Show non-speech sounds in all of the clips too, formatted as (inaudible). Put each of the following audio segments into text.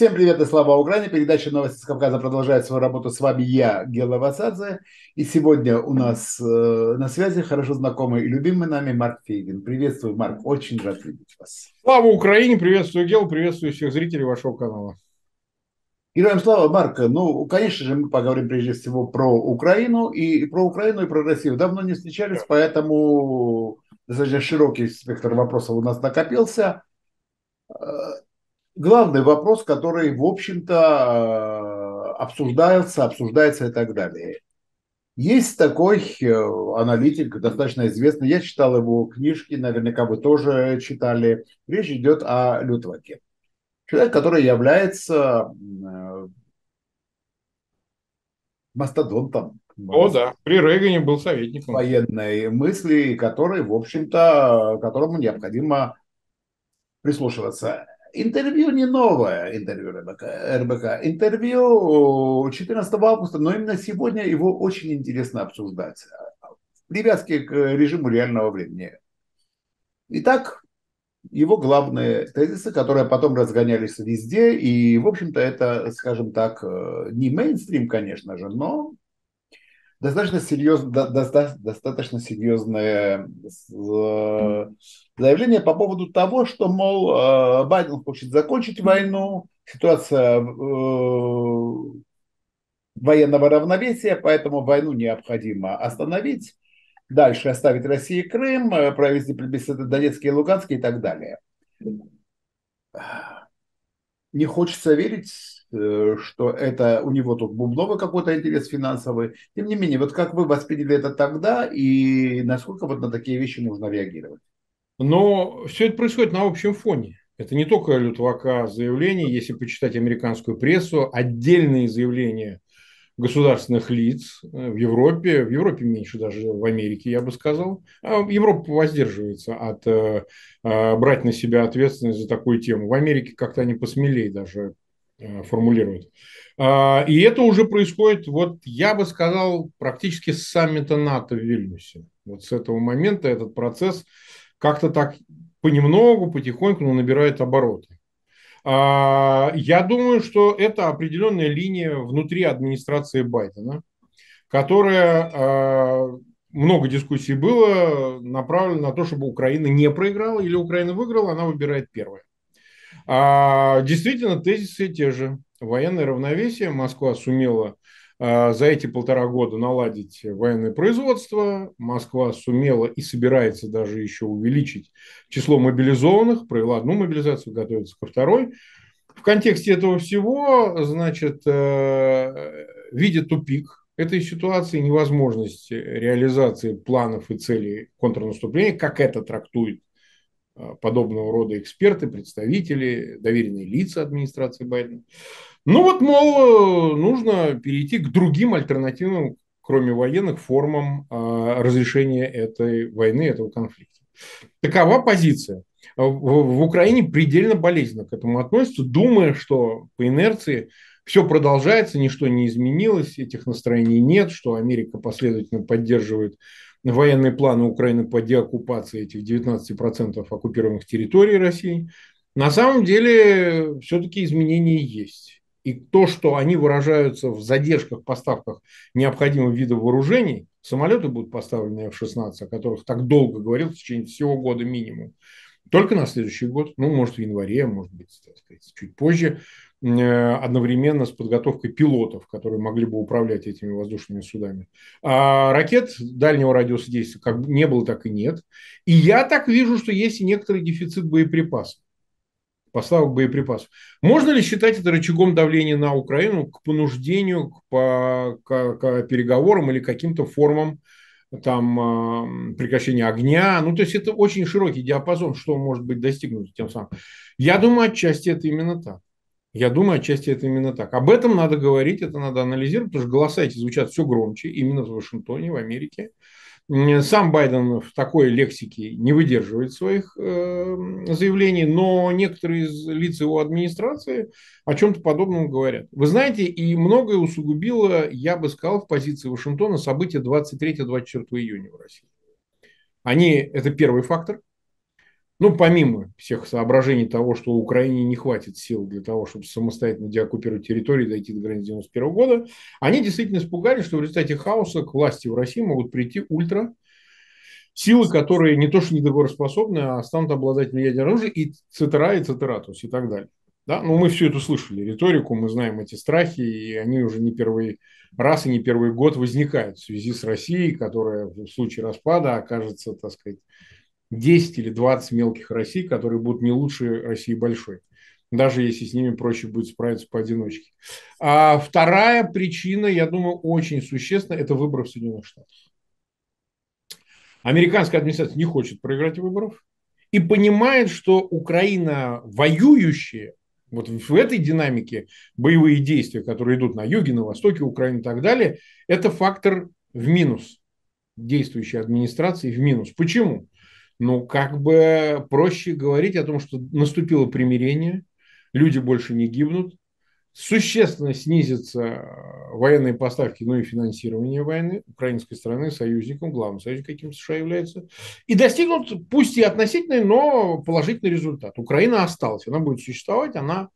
Всем привет и слава Украине. Передача «Новости с Кавказа» продолжает свою работу. С вами я, Гела Васадзе. И сегодня у нас э, на связи хорошо знакомый и любимый нами Марк Фейгин. Приветствую, Марк. Очень рад видеть вас. Слава Украине. Приветствую, Гел. Приветствую всех зрителей вашего канала. Героям слава, Марк. Ну, конечно же, мы поговорим прежде всего про Украину. И про Украину, и про Россию. Давно не встречались, поэтому достаточно широкий спектр вопросов у нас накопился главный вопрос, который, в общем-то, э, обсуждается, обсуждается и так далее. Есть такой э, аналитик, достаточно известный, я читал его книжки, наверняка вы тоже читали. Речь идет о Лютваке. Человек, который является э, мастодонтом. О, да, при Рейгане был советником. Военной мысли, который, в общем-то, которому необходимо прислушиваться. Интервью не новое, интервью РБК, РБК. Интервью 14 августа, но именно сегодня его очень интересно обсуждать. В привязке к режиму реального времени. Итак, его главные тезисы, которые потом разгонялись везде, и, в общем-то, это, скажем так, не мейнстрим, конечно же, но достаточно, серьез, до, достаточно серьезное э, заявление по поводу того, что, мол, э, Байден хочет закончить войну, ситуация э, военного равновесия, поэтому войну необходимо остановить, дальше оставить России Крым, провести плебисциты Донецкий и Луганский и так далее. Не хочется верить, Э, что это у него тут бубновый какой-то интерес финансовый. Тем не менее, вот как вы восприняли это тогда и насколько вот на такие вещи нужно реагировать? Но все это происходит на общем фоне. Это не только Лютвака заявление, если почитать американскую прессу, отдельные заявления государственных лиц э, в Европе, в Европе меньше даже в Америке, я бы сказал. А Европа воздерживается от э, э, брать на себя ответственность за такую тему. В Америке как-то они посмелее даже Э, формулирует. А, и это уже происходит, вот я бы сказал, практически с саммита НАТО в Вильнюсе. Вот с этого момента этот процесс как-то так понемногу, потихоньку но набирает обороты. А, я думаю, что это определенная линия внутри администрации Байдена, которая а, много дискуссий было направлено на то, чтобы Украина не проиграла или Украина выиграла, она выбирает первое. А, действительно, тезисы те же. Военное равновесие. Москва сумела а, за эти полтора года наладить военное производство. Москва сумела и собирается даже еще увеличить число мобилизованных, провела одну мобилизацию, готовится ко второй. В контексте этого всего, значит, э, видя тупик этой ситуации, невозможность реализации планов и целей контрнаступления, как это трактует подобного рода эксперты, представители, доверенные лица администрации Байдена. Ну вот, мол, нужно перейти к другим альтернативным, кроме военных, формам э, разрешения этой войны, этого конфликта. Такова позиция. В Украине предельно болезненно к этому относятся, думая, что по инерции все продолжается, ничто не изменилось, этих настроений нет, что Америка последовательно поддерживает военные планы Украины по деоккупации этих 19% оккупированных территорий России, на самом деле все-таки изменения есть. И то, что они выражаются в задержках, поставках необходимых видов вооружений, самолеты будут поставлены F-16, о которых так долго говорил в течение всего года минимум, только на следующий год, ну, может, в январе, может быть, так сказать, чуть позже, одновременно с подготовкой пилотов, которые могли бы управлять этими воздушными судами. А ракет дальнего радиуса действия как не было, так и нет. И я так вижу, что есть и некоторый дефицит боеприпасов поставок боеприпасов. Можно ли считать это рычагом давления на Украину к понуждению, к, по, к, к переговорам или каким-то формам там, прекращения огня? Ну, то есть это очень широкий диапазон, что может быть достигнуто тем самым. Я думаю, отчасти это именно так. Я думаю, отчасти это именно так. Об этом надо говорить, это надо анализировать, потому что голоса эти звучат все громче, именно в Вашингтоне, в Америке. Сам Байден в такой лексике не выдерживает своих э, заявлений, но некоторые из лиц его администрации о чем-то подобном говорят. Вы знаете, и многое усугубило, я бы сказал, в позиции Вашингтона события 23-24 июня в России. Они, это первый фактор. Ну, помимо всех соображений того, что Украине не хватит сил для того, чтобы самостоятельно деоккупировать территорию и дойти до границ 91 года, они действительно испугались, что в результате хаоса к власти в России могут прийти ультра силы, которые не то что недоговороспособны, а станут обладателями ядерного оружия и цитера, и цитаратус, и так далее. Да? Ну, мы все это слышали, риторику, мы знаем эти страхи, и они уже не первый раз и не первый год возникают в связи с Россией, которая в случае распада окажется, так сказать, 10 или 20 мелких Россий, которые будут не лучше России большой даже если с ними проще будет справиться поодиночке. А вторая причина, я думаю, очень существенная, это выборы в Соединенных Штатах. Американская администрация не хочет проиграть выборов и понимает, что Украина воюющая, вот в этой динамике боевые действия, которые идут на юге, на востоке Украины и так далее, это фактор в минус действующей администрации в минус. Почему? Ну, как бы проще говорить о том, что наступило примирение, люди больше не гибнут, существенно снизятся э, военные поставки, ну и финансирование войны украинской страны союзником, главным союзником, каким США является, и достигнут, пусть и относительный, но положительный результат. Украина осталась, она будет существовать, она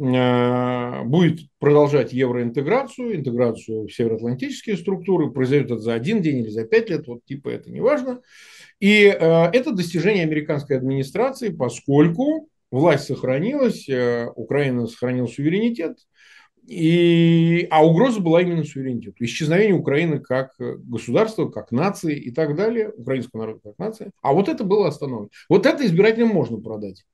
э, будет продолжать евроинтеграцию, интеграцию в североатлантические структуры, произойдет это за один день или за пять лет, вот типа это не важно. И э, это достижение американской администрации, поскольку власть сохранилась, э, Украина сохранила суверенитет, и, а угроза была именно суверенитету. Исчезновение Украины как государства, как нации и так далее, украинского народа как нация. А вот это было остановлено. Вот это избирателям можно продать.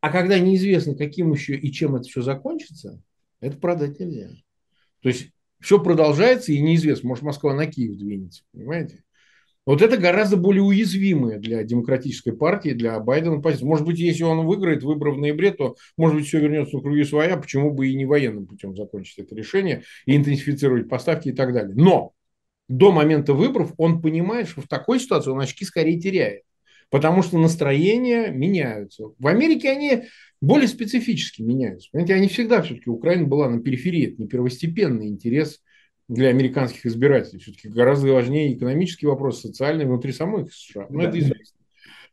А когда неизвестно, каким еще и чем это все закончится, это продать нельзя. То есть все продолжается и неизвестно. Может, Москва на Киев двинется, понимаете? Вот это гораздо более уязвимое для демократической партии, для Байдена позиция. Может быть, если он выиграет выборы в ноябре, то, может быть, все вернется в круги своя, почему бы и не военным путем закончить это решение и интенсифицировать поставки и так далее. Но до момента выборов он понимает, что в такой ситуации он очки скорее теряет, потому что настроения меняются. В Америке они более специфически меняются. Понимаете, они всегда все-таки, Украина была на периферии, это не первостепенный интерес – для американских избирателей. Все-таки гораздо важнее экономический вопрос, социальный внутри самых США. Ну, да. это известно.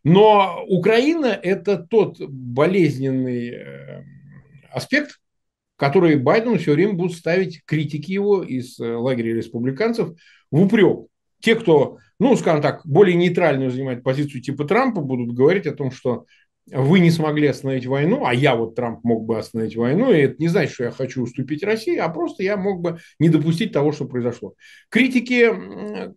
Но Украина – это тот болезненный э, аспект, который Байдену все время будут ставить критики его из э, лагеря республиканцев в упрек. Те, кто, ну, скажем так, более нейтральную занимает позицию типа Трампа, будут говорить о том, что вы не смогли остановить войну, а я вот Трамп мог бы остановить войну, и это не значит, что я хочу уступить России, а просто я мог бы не допустить того, что произошло. Критики,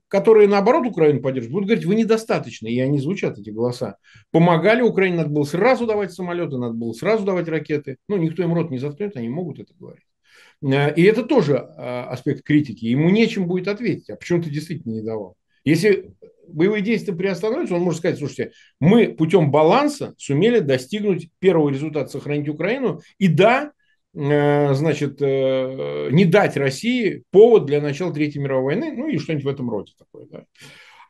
которые наоборот Украину поддерживают, будут говорить, вы недостаточно, и они звучат, эти голоса. Помогали Украине, надо было сразу давать самолеты, надо было сразу давать ракеты. Ну, никто им рот не заткнет, они могут это говорить. Э, и это тоже э, аспект критики. Ему нечем будет ответить, а почему ты действительно не давал. Если боевые действия приостановятся, он может сказать, слушайте, мы путем баланса сумели достигнуть первого результата, сохранить Украину, и да, э, значит, э, не дать России повод для начала Третьей мировой войны, ну и что-нибудь в этом роде такое. Да.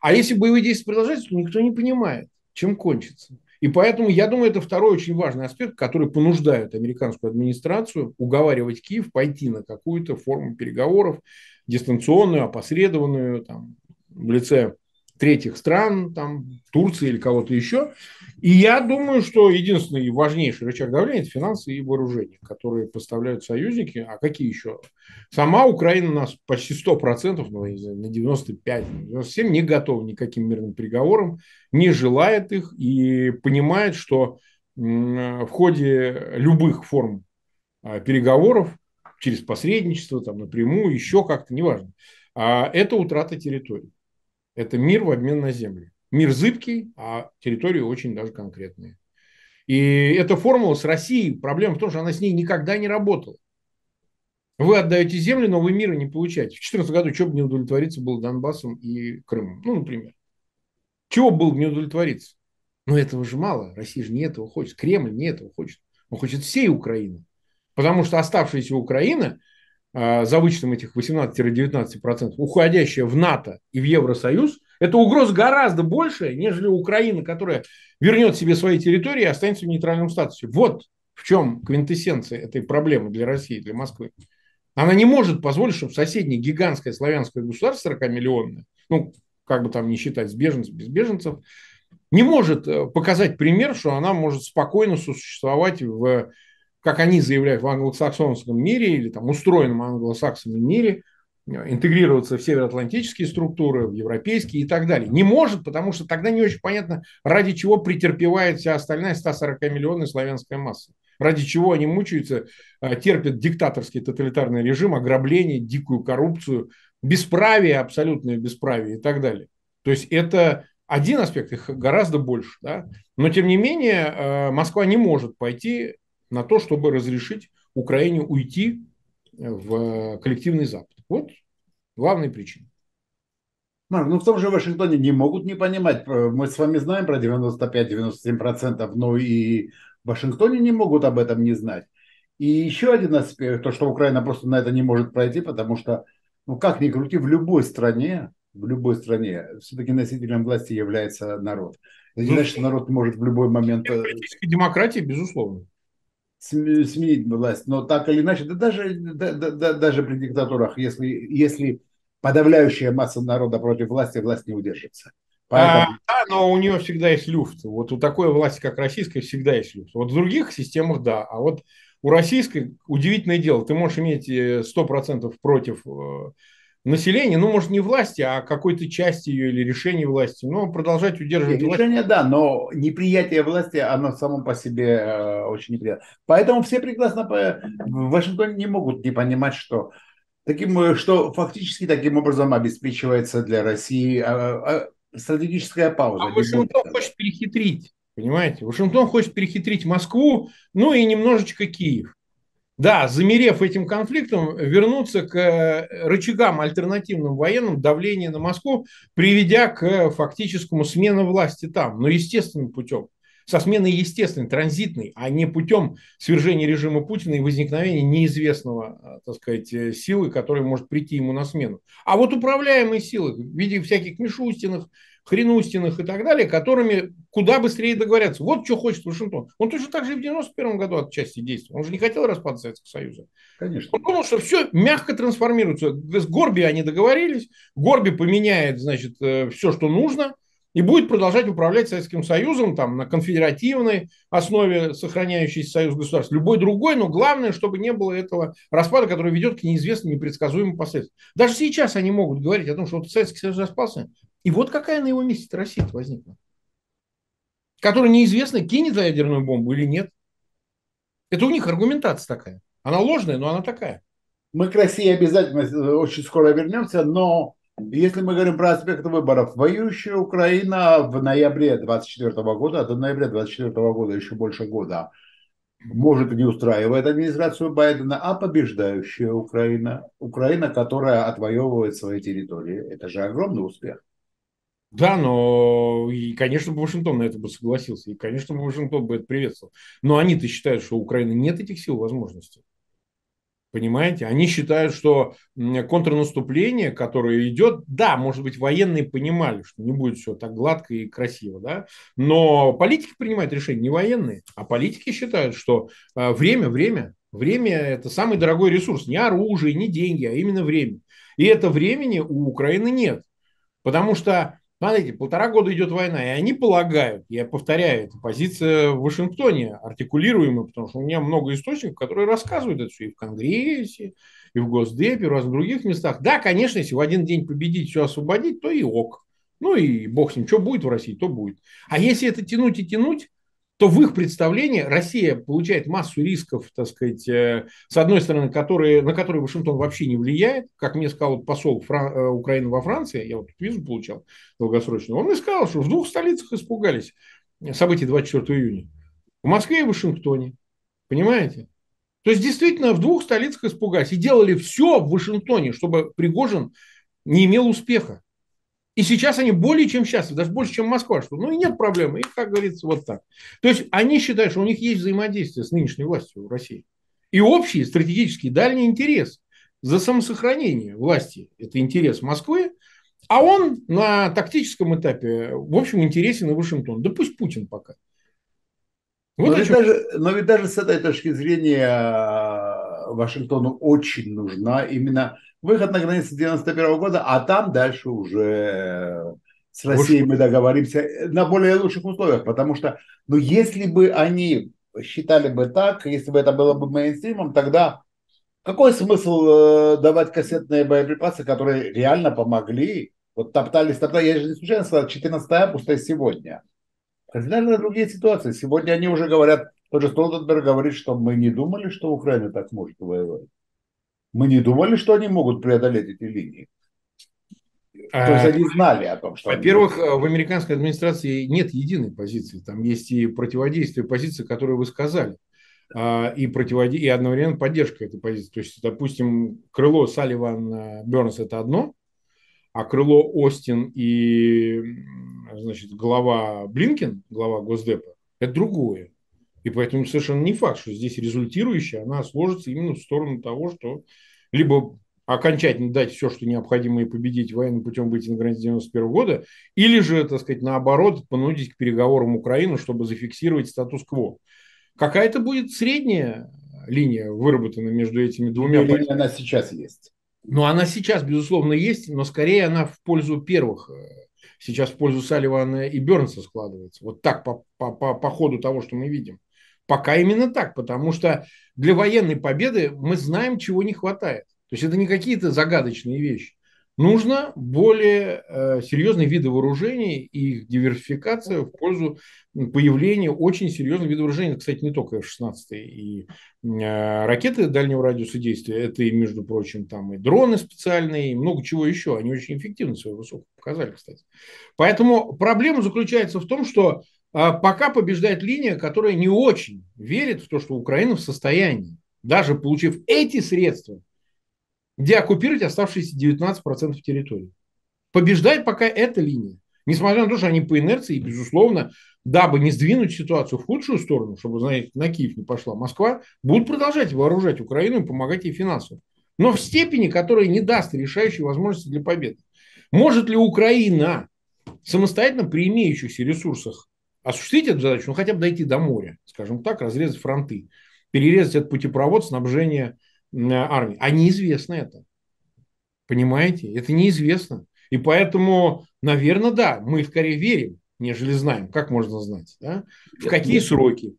А если боевые действия продолжаются, то никто не понимает, чем кончится. И поэтому, я думаю, это второй очень важный аспект, который понуждает американскую администрацию уговаривать Киев пойти на какую-то форму переговоров, дистанционную, опосредованную, там, в лице третьих стран, там, Турции или кого-то еще. И я думаю, что единственный важнейший рычаг давления – это финансы и вооружения, которые поставляют союзники. А какие еще? Сама Украина у нас почти 100%, ну, на 95%, 97% не готова никаким мирным переговорам, не желает их и понимает, что в ходе любых форм а, переговоров, через посредничество, там, напрямую, еще как-то, неважно, а, это утрата территории. Это мир в обмен на землю. Мир зыбкий, а территории очень даже конкретные. И эта формула с Россией, проблема в том, что она с ней никогда не работала. Вы отдаете землю, но вы мира не получаете. В 2014 году что бы не удовлетвориться было Донбассом и Крымом? Ну, например. Чего было бы не удовлетвориться? Но этого же мало. Россия же не этого хочет. Кремль не этого хочет. Он хочет всей Украины. Потому что оставшаяся Украина – за вычетом этих 18-19%, уходящая в НАТО и в Евросоюз, это угроза гораздо большая, нежели Украина, которая вернет себе свои территории и останется в нейтральном статусе. Вот в чем квинтэссенция этой проблемы для России, для Москвы. Она не может позволить, чтобы соседнее гигантское славянское государство 40-миллионное, ну, как бы там не считать с беженцев, без беженцев, не может э, показать пример, что она может спокойно существовать в, как они заявляют, в англосаксонском мире или там устроенном англосаксонном мире, интегрироваться в североатлантические структуры, в европейские и так далее. Не может, потому что тогда не очень понятно, ради чего претерпевает вся остальная 140-миллионная славянская масса. Ради чего они мучаются, э, терпят диктаторский тоталитарный режим, ограбление, дикую коррупцию, бесправие, абсолютное бесправие и так далее. То есть это один аспект, их гораздо больше. Да? Но тем не менее э, Москва не может пойти на то, чтобы разрешить Украине уйти в коллективный Запад. Вот главная причина. Марк, ну в том же Вашингтоне не могут не понимать. Мы с вами знаем про 95-97%, но и в Вашингтоне не могут об этом не знать. И еще один аспект, то, что Украина просто на это не может пройти, потому что, ну как ни крути, в любой стране, в любой стране все-таки носителем власти является народ. Это не ну, значит, что народ может в любой момент... Э, демократии, безусловно сменить власть. Но так или иначе, да даже, да, да, даже при диктатурах, если, если подавляющая масса народа против власти, власть не удержится. Поэтому... А, да, но у нее всегда есть люфт. Вот у такой власти, как российская, всегда есть люфт. Вот в других системах, да. А вот у российской удивительное дело. Ты можешь иметь 100% э, против э, населения, ну, может, не власти, а какой-то части ее или решения власти, но продолжать удерживать власть. Решение, да, но неприятие власти, оно само по себе э, очень неприятно. Поэтому все прекрасно по... в Вашингтоне не могут не понимать, что таким, э, что фактически таким образом обеспечивается для России э, э, стратегическая пауза. А Вашингтон хочет перехитрить, понимаете? Вашингтон хочет перехитрить Москву, ну и немножечко Киев да, замерев этим конфликтом, вернуться к э, рычагам альтернативным военным давления на Москву, приведя к фактическому смену власти там, но естественным путем. Со сменой естественной, транзитной, а не путем свержения режима Путина и возникновения неизвестного, э, так сказать, э, силы, которая может прийти ему на смену. А вот управляемые силы в виде всяких Мишустиных, Хренустиных и так далее, которыми куда быстрее договорятся. Вот что хочет Вашингтон. Он точно так же и в 91 году отчасти действовал. Он же не хотел распада Советского Союза. Конечно. Он думал, что все мягко трансформируется. С Горби они договорились. Горби поменяет, значит, э, все, что нужно и будет продолжать управлять Советским Союзом там, на конфедеративной основе, сохраняющийся союз государств. Любой другой, но главное, чтобы не было этого распада, который ведет к неизвестным, непредсказуемым последствиям. Даже сейчас они могут говорить о том, что вот Советский Союз распался, и вот какая на его месте Россия возникла. Которая неизвестно, кинет ядерную бомбу или нет. Это у них аргументация такая. Она ложная, но она такая. Мы к России обязательно очень скоро вернемся, но если мы говорим про аспекты выборов, воюющая Украина в ноябре 24 года, а до ноября 24 года еще больше года, может не устраивает администрацию Байдена, а побеждающая Украина, Украина, которая отвоевывает свои территории, это же огромный успех. Да, но, и, конечно, бы Вашингтон на это бы согласился, и, конечно, бы Вашингтон бы это приветствовал. Но они-то считают, что у Украины нет этих сил возможностей. Понимаете? Они считают, что контрнаступление, которое идет, да, может быть, военные понимали, что не будет все так гладко и красиво, да, но политики принимают решения, не военные, а политики считают, что а, время, время, время – это самый дорогой ресурс, не оружие, не деньги, а именно время. И это времени у Украины нет, потому что Смотрите, полтора года идет война, и они полагают, я повторяю, это позиция в Вашингтоне артикулируемая, потому что у меня много источников, которые рассказывают это все и в Конгрессе, и в Госдепе, и в разных других местах. Да, конечно, если в один день победить, все освободить, то и ок. Ну и бог с ним, что будет в России, то будет. А если это тянуть и тянуть, то в их представлении Россия получает массу рисков, так сказать, э, с одной стороны, которые, на которые Вашингтон вообще не влияет, как мне сказал посол Фран... Э, Украины во Франции, я вот визу получал долгосрочную, он мне сказал, что в двух столицах испугались событий 24 июня. В Москве и Вашингтоне. Понимаете? То есть, действительно, в двух столицах испугались. И делали все в Вашингтоне, чтобы Пригожин не имел успеха. И сейчас они более чем счастливы, даже больше, чем Москва, что ну и нет проблемы, и, как говорится, вот так. То есть они считают, что у них есть взаимодействие с нынешней властью в России. И общий стратегический дальний интерес за самосохранение власти, это интерес Москвы, а он на тактическом этапе, в общем, интересен и Вашингтон. Да пусть Путин пока. Вот но, ведь даже, но ведь даже с этой точки зрения Вашингтону очень нужна именно выход на границе 91 года, а там дальше уже с Россией мы договоримся на более лучших условиях, потому что, ну, если бы они считали бы так, если бы это было бы мейнстримом, тогда какой смысл э, давать кассетные боеприпасы, которые реально помогли? Вот топтались, топтались, я же не случайно сказал, 14 августа сегодня. Кардинально другие ситуации. Сегодня они уже говорят, тот же Столтенберг говорит, что мы не думали, что Украина так может воевать. Мы не думали, что они могут преодолеть эти линии. То есть они знали о том, что... Во-первых, в американской администрации нет единой позиции. Там есть и противодействие позиции, которую вы сказали, а, и, противоди... и одновременно поддержка этой позиции. То есть, допустим, крыло Салливан Бернс – это одно, а крыло Остин и значит, глава Блинкен, глава Госдепа – это другое. И поэтому совершенно не факт, что здесь результирующая, она сложится именно в сторону того, что либо окончательно дать все, что необходимо, и победить военным путем выйти на границу 91 года, или же, так сказать, наоборот, понудить к переговорам Украину, чтобы зафиксировать статус-кво. Какая-то будет средняя линия выработана между этими двумя. Линия она сейчас есть. Ну, она сейчас, безусловно, есть, но скорее она в пользу первых. Сейчас в пользу Салливана и Бернса складывается. Вот так по, по, по, по ходу того, что мы видим. Пока именно так, потому что для военной победы мы знаем, чего не хватает. То есть это не какие-то загадочные вещи. Нужно более э, серьезные виды вооружений и их диверсификация в пользу появления очень серьезных видов вооружений. Кстати, не только F-16 и э, ракеты дальнего радиуса действия. Это и, между прочим, там и дроны специальные, и много чего еще. Они очень эффективно свою высоту показали, кстати. Поэтому проблема заключается в том, что пока побеждает линия, которая не очень верит в то, что Украина в состоянии, даже получив эти средства, деоккупировать оставшиеся 19% территории. Побеждает пока эта линия. Несмотря на то, что они по инерции, безусловно, дабы не сдвинуть ситуацию в худшую сторону, чтобы, знаете, на Киев не пошла Москва, будут продолжать вооружать Украину и помогать ей финансово. Но в степени, которая не даст решающей возможности для победы. Может ли Украина самостоятельно при имеющихся ресурсах осуществить эту задачу, ну хотя бы дойти до моря, скажем так, разрезать фронты, перерезать этот путепровод снабжения армии. А неизвестно это. Понимаете? Это неизвестно. И поэтому, наверное, да, мы скорее верим, нежели знаем. Как можно знать? Да? В какие сроки?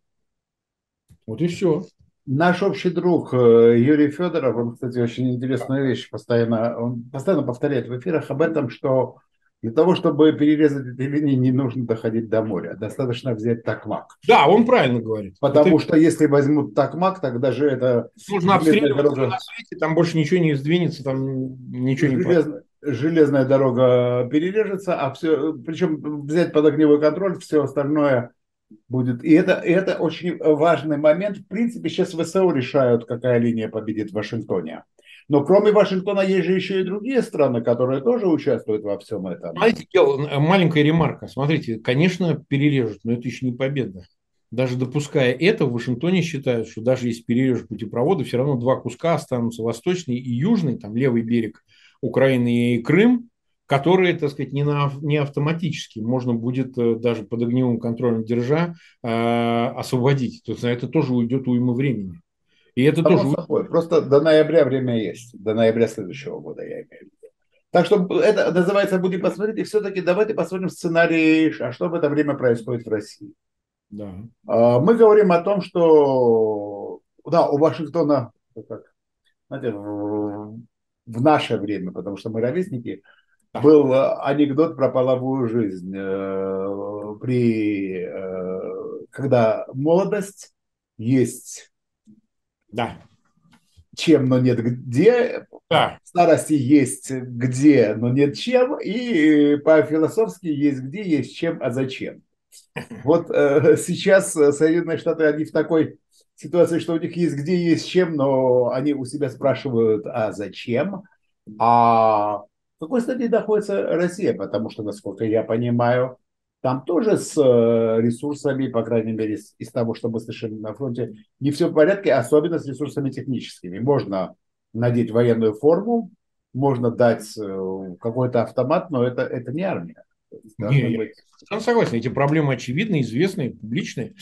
Вот и все. Наш общий друг э, Юрий Федоров, он, кстати, очень интересную вещь постоянно, он постоянно повторяет в эфирах об этом, что для того, чтобы перерезать эти линии, не нужно доходить до моря. Достаточно взять такмак. Да, он правильно говорит. Потому это... что если возьмут такмак, тогда же это... Нужно обстреливать дорога... на свете, там больше ничего не сдвинется, там ничего Желез... не Железная дорога перережется, а все, причем взять под огневой контроль, все остальное будет. И это, это очень важный момент. В принципе, сейчас ВСУ решают, какая линия победит в Вашингтоне. Но кроме Вашингтона есть же еще и другие страны, которые тоже участвуют во всем этом. Знаете, маленькая ремарка. Смотрите, конечно, перережут, но это еще не победа. Даже допуская это, в Вашингтоне считают, что даже если перережут путепроводы, все равно два куска останутся, восточный и южный, там левый берег Украины и Крым, которые, так сказать, не, на, не автоматически можно будет э, даже под огневым контролем держа э, освободить. То есть на это тоже уйдет уйма времени. И это Само тоже... Собой. Просто до ноября время есть. До ноября следующего года, я имею в виду. Так что это называется «Будем посмотреть». И все-таки давайте посмотрим сценарий, а что в это время происходит в России. Да. А, мы говорим о том, что да, у Вашингтона, как, знаете, в, в наше время, потому что мы ровесники, был анекдот про половую жизнь. Э, при, э, когда молодость есть да. Чем, но нет где. Да. В старости есть где, но нет чем. И по-философски есть где, есть чем, а зачем. (laughs) Вот э, сейчас Соединенные Штаты, они в такой ситуации, что у них есть где, есть чем, но они у себя спрашивают, а зачем? А в какой стадии находится Россия? Потому что, насколько я понимаю, там тоже с э, ресурсами, по крайней мере, из того, что мы слышали на фронте, не все в порядке, особенно с ресурсами техническими. Можно надеть военную форму, можно дать э, какой-то автомат, но это, это не армия. Не, быть... Я согласен, эти проблемы очевидны, известны, публичные.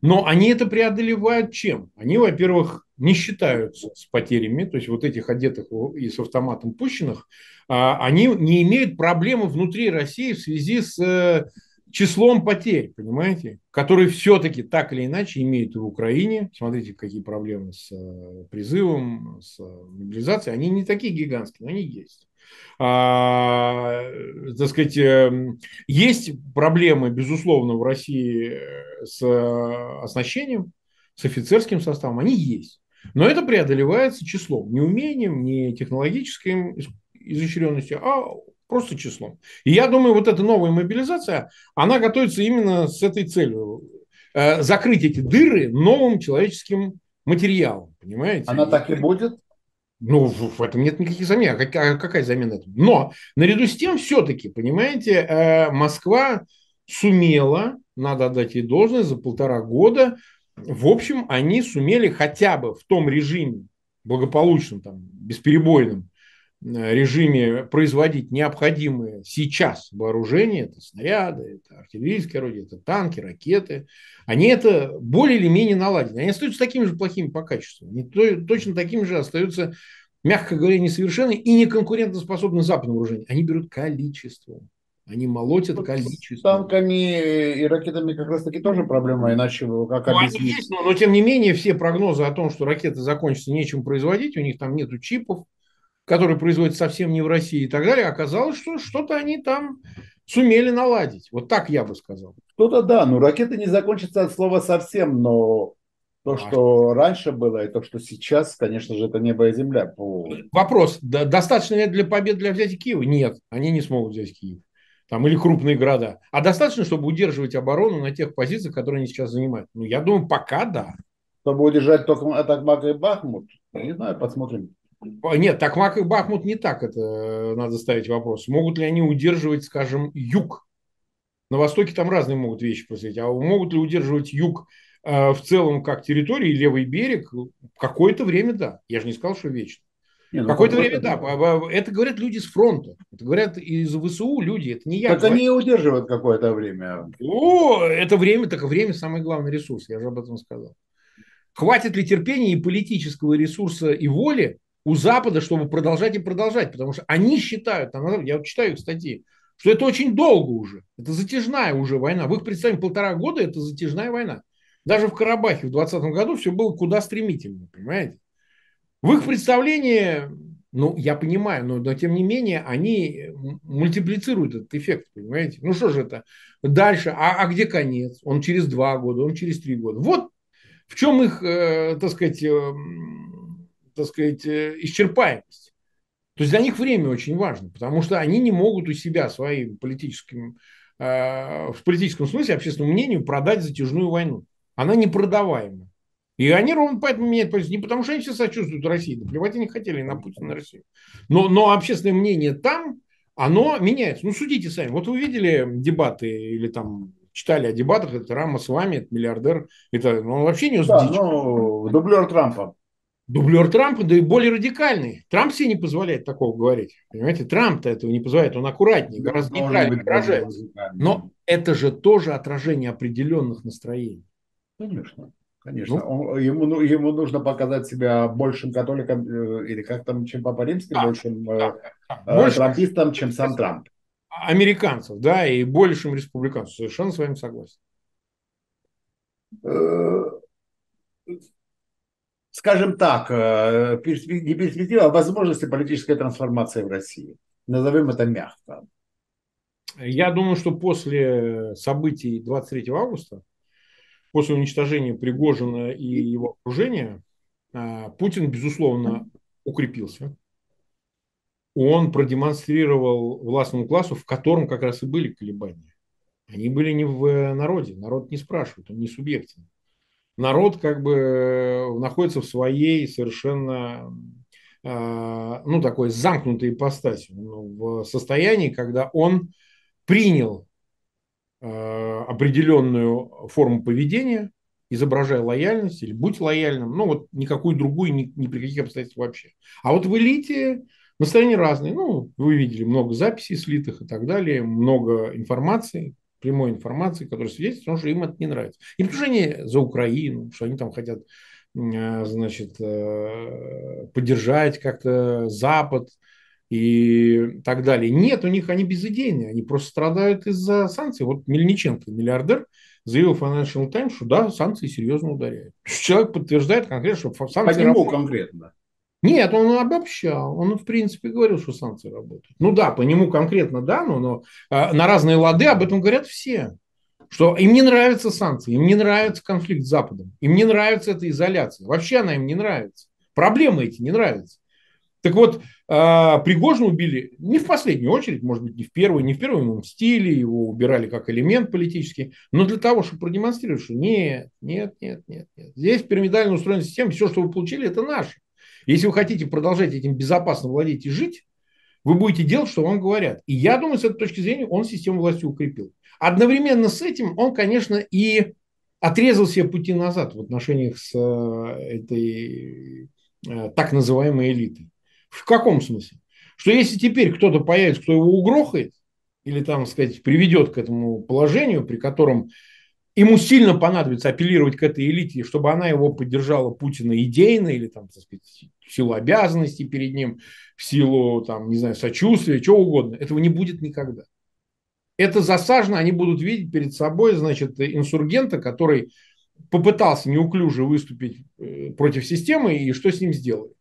Но они это преодолевают чем? Они, во-первых, не считаются с потерями, то есть вот этих одетых и с автоматом пущенных, а, они не имеют проблемы внутри России в связи с э, числом потерь, понимаете, которые все-таки так или иначе имеют и в Украине. Смотрите, какие проблемы с э, призывом, с мобилизацией. Они не такие гигантские, но они есть. А, так сказать, эм, есть проблемы, безусловно, в России э, с оснащением, с офицерским составом. Они есть. Но это преодолевается числом, не умением, не технологической изощренностью, а просто числом. И я думаю, вот эта новая мобилизация, она готовится именно с этой целью. Э, закрыть эти дыры новым человеческим материалом, понимаете? Она так и будет? Ну, в этом нет никаких сомнений. А какая, какая замена этому? Но наряду с тем, все-таки, понимаете, э, Москва сумела, надо отдать ей должность, за полтора года, в общем, они сумели хотя бы в том режиме, благополучном, там, бесперебойном, режиме производить необходимые сейчас вооружения, это снаряды, это артиллерийское орудие, это танки, ракеты, они это более или менее наладили. Они остаются такими же плохими по качеству. Они точно такими же остаются, мягко говоря, несовершенны и неконкурентоспособны западным вооружениям. Они берут количество. Они молотят вот количество. С танками и ракетами как раз таки тоже проблема, иначе как ну, объяснить? Они есть, но, но тем не менее все прогнозы о том, что ракеты закончатся, нечем производить, у них там нету чипов, который производится совсем не в России и так далее, оказалось, что что-то они там сумели наладить. Вот так я бы сказал. Что-то да, но ракеты не закончатся от слова совсем, но то, что раньше было, и то, что сейчас, конечно же, это небо и земля. По... Вопрос, да, достаточно ли для победы для взятия Киева? Нет, они не смогут взять Киев. Там, или крупные города. А достаточно, чтобы удерживать оборону на тех позициях, которые они сейчас занимают? Ну, я думаю, пока да. Чтобы удержать только Атакмак и Бахмут? Не знаю, посмотрим. Нет, так Мак и Бахмут не так это э, надо ставить вопрос. Могут ли они удерживать, скажем, юг? На Востоке там разные могут вещи происходить. А могут ли удерживать юг э, в целом как территории, левый берег? Какое-то время да. Я же не сказал, что вечно. ну, Какое-то время, да. Это говорят люди с фронта. Это говорят из ВСУ люди. Это не я. Так говорю. они удерживают какое-то время. О, это время, так время самый главный ресурс. Я же об этом сказал. Хватит ли терпения и политического ресурса и воли у Запада, чтобы продолжать и продолжать, потому что они считают, я вот читаю их статьи, что это очень долго уже, это затяжная уже война. В их представлении полтора года это затяжная война. Даже в Карабахе в 2020 году все было куда стремительнее, понимаете? В их представлении, ну, я понимаю, но, но тем не менее они мультиплицируют этот эффект, понимаете? Ну, что же это? Дальше, а, а где конец? Он через два года, он через три года. Вот в чем их, э, так сказать, э, так сказать, э, исчерпаемость. То есть для них время очень важно, потому что они не могут у себя своим политическим, э, в политическом смысле, общественному мнению, продать затяжную войну. Она непродаваема. И они ровно поэтому меняют позицию. Не потому что они все сочувствуют России, да плевать они хотели на Путина, на Россию. Но, но общественное мнение там, оно меняется. Ну, судите сами. Вот вы видели дебаты или там читали о дебатах, это Рама с вами, это миллиардер, это ну, он вообще не да, ну, дублер Трампа дублер Трампа, да и более радикальный. Трамп себе не позволяет такого говорить. Понимаете, Трамп-то этого не позволяет, он аккуратнее, гораздо нейтральнее выражается. Но это же тоже отражение определенных настроений. Конечно. Конечно, ну, он, ему, ну, ему нужно показать себя большим католиком э, или как там, чем Папа Римский, да, большим да, да. Э, Больше, трампистом, чем сам Трамп. Американцев, да, и большим республиканцев. Совершенно с вами согласен. Скажем так, э, не перспектива, а возможности политической трансформации в России. Назовем это мягко. Я думаю, что после событий 23 августа, после уничтожения Пригожина и его окружения, э, Путин, безусловно, укрепился. Он продемонстрировал властному классу, в котором как раз и были колебания. Они были не в народе. Народ не спрашивает, он не субъектен народ как бы э, находится в своей совершенно э, ну, такой замкнутой ипостаси, ну, в состоянии, когда он принял э, определенную форму поведения, изображая лояльность или будь лояльным, ну вот никакую другую, ни, ни при каких обстоятельствах вообще. А вот в элите настроения разные. Ну, вы видели много записей слитых и так далее, много информации, прямой информации, которая свидетельствует, что им это не нравится. И потому что они за Украину, что они там хотят э, значит, э, поддержать как-то Запад и так далее. Нет, у них они безыдейные, они просто страдают из-за санкций. Вот Мельниченко, миллиардер, заявил Financial Times, что да, санкции серьезно ударяют. Человек подтверждает конкретно, что санкции... По нему конкретно. Нет, он обобщал. Он, в принципе, говорил, что санкции работают. Ну да, по нему конкретно да, но, но э, на разные лады об этом говорят все. Что им не нравятся санкции, им не нравится конфликт с Западом, им не нравится эта изоляция. Вообще она им не нравится. Проблемы эти не нравятся. Так вот, э, Пригожина убили не в последнюю очередь, может быть, не в первую, не в первом ему мстили, его убирали как элемент политический, но для того, чтобы продемонстрировать, что нет, нет, нет, нет, нет. Здесь пирамидально устроена система, все, что вы получили, это наше. Если вы хотите продолжать этим безопасно владеть и жить, вы будете делать, что вам говорят. И я думаю, с этой точки зрения, он систему власти укрепил. Одновременно с этим он, конечно, и отрезал себе пути назад в отношениях с э, этой э, так называемой элитой. В каком смысле? Что если теперь кто-то появится, кто его угрохает, или там, сказать, приведет к этому положению, при котором ему сильно понадобится апеллировать к этой элите, чтобы она его поддержала Путина идейно или там, так сказать, в силу обязанностей перед ним, в силу, там, не знаю, сочувствия, чего угодно. Этого не будет никогда. Это засажено, они будут видеть перед собой, значит, инсургента, который попытался неуклюже выступить э, против системы, и что с ним сделали.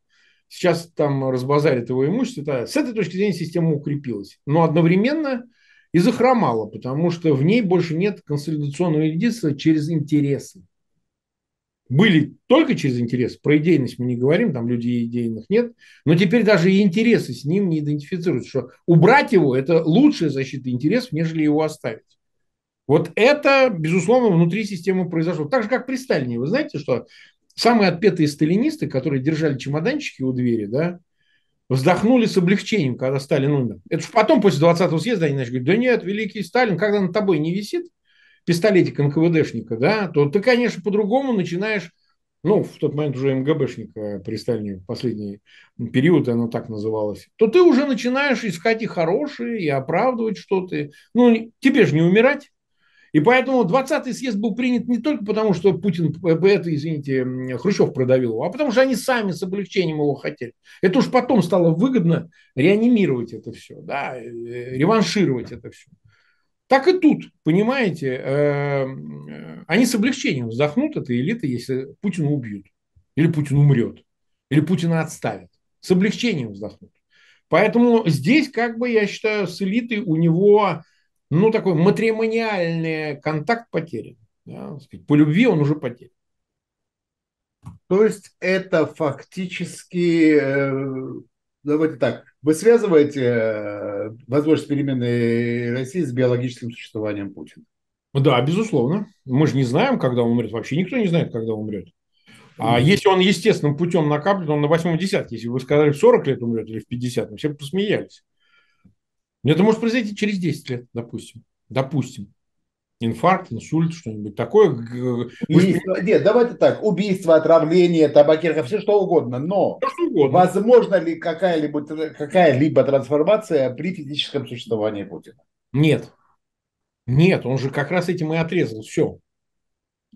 Сейчас там разбазарят его имущество. С этой точки зрения система укрепилась. Но одновременно и захромала, потому что в ней больше нет консолидационного единства через интересы. Были только через интерес, про идейность мы не говорим, там людей идейных нет, но теперь даже и интересы с ним не идентифицируются, что убрать его – это лучшая защита интересов, нежели его оставить. Вот это, безусловно, внутри системы произошло. Так же, как при Сталине. Вы знаете, что самые отпетые сталинисты, которые держали чемоданчики у двери, да, вздохнули с облегчением, когда Сталин умер. Это же потом, после 20-го съезда, они начали говорить, да нет, великий Сталин, когда над тобой не висит пистолетик НКВДшника, да, то ты, конечно, по-другому начинаешь, ну, в тот момент уже МГБшника при Сталине, последний период оно так называлось, то ты уже начинаешь искать и хорошие, и оправдывать что-то. Ну, тебе же не умирать. И поэтому 20-й съезд был принят не только потому, что Путин, это, извините, Хрущев продавил его, а потому что они сами с облегчением его хотели. Это уж потом стало выгодно реанимировать это все, да, э, реваншировать это все. Так и тут, понимаете, э, э, они с облегчением вздохнут, эта элита, если Путина убьют, или Путин умрет, или Путина отставят. С облегчением вздохнут. Поэтому здесь, как бы, я считаю, с элитой у него ну, такой матримониальный контакт потерян. Да, по любви он уже потерян. То есть это фактически, э, давайте так, вы связываете э, возможность перемены России с биологическим существованием Путина? Да, безусловно. Мы же не знаем, когда он умрет. Вообще никто не знает, когда он умрет. А если он естественным путем накаплен, он на восьмом десятке. Если вы сказали, в 40 лет умрет или в 50, мы все посмеялись. Это может произойти через 10 лет, допустим. Допустим. Инфаркт, инсульт, что-нибудь такое. Убийство, нет, давайте так. Убийство, отравление, табакерка, все что угодно. Но что угодно. возможно ли какая-либо, какая-либо трансформация при физическом существовании Путина? Нет. Нет, он же как раз этим и отрезал все.